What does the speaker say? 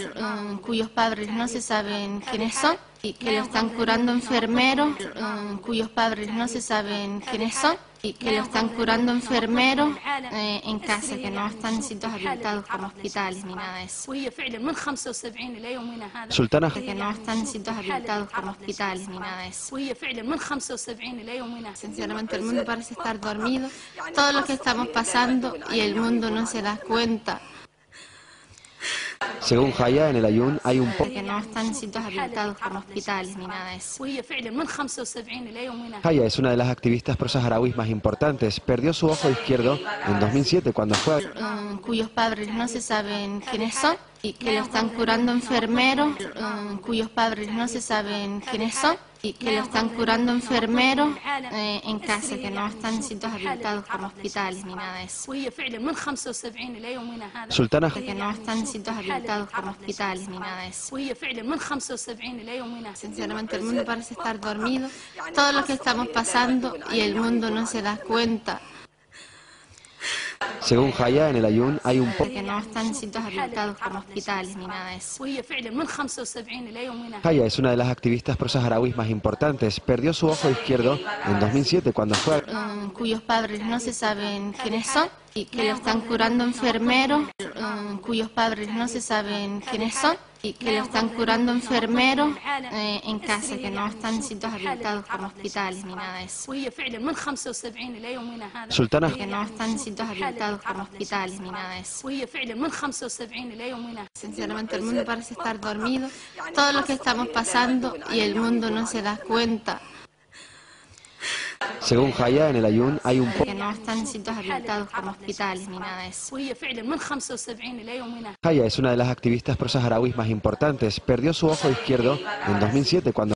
Eh, cuyos padres no se saben quiénes son y que lo están curando enfermeros eh, cuyos padres no se saben quiénes son y que lo están curando enfermeros eh, en casa, que no están en sitios habilitados como hospitales ni nada de eso. Sultana. Que no están en sitios habilitados como hospitales ni nada de eso. Sinceramente el mundo parece estar dormido, todo lo que estamos pasando y el mundo no se da cuenta. Según Jaya, en el Ayun hay un poco... de eso. Es una de las activistas prosaharauis más importantes. Perdió su ojo izquierdo en 2007 cuando fue... Um, cuyos padres no se saben quiénes son y que lo están curando enfermeros, eh, cuyos padres no se saben quiénes son y que lo están curando enfermeros eh, en casa, que no están en sitios habilitados como hospitales ni nada de eso. Sultana. Que no están en sitios habilitados como hospitales ni nada de eso. Sinceramente el mundo parece estar dormido, todo lo que estamos pasando y el mundo no se da cuenta. Según Haya, en el Ayun hay un poco... Haya es una de las activistas prosaharauis más importantes. Perdió su ojo izquierdo en 2007 cuando fue... Um, cuyos padres no se saben quiénes son y que lo están curando enfermeros, mm, cuyos padres no se saben quiénes son y que lo están curando enfermeros eh, en casa, que no están en sitios habilitados como hospitales ni nada de eso. Sultana. Que no están en sitios habilitados como hospitales ni nada de eso. Sinceramente el mundo parece estar dormido, todo lo que estamos pasando y el mundo no se da cuenta. Según Haya, en el Ayun hay un poco... de. Haya es una de las activistas prosaharauis más importantes. Perdió su ojo izquierdo en 2007 cuando...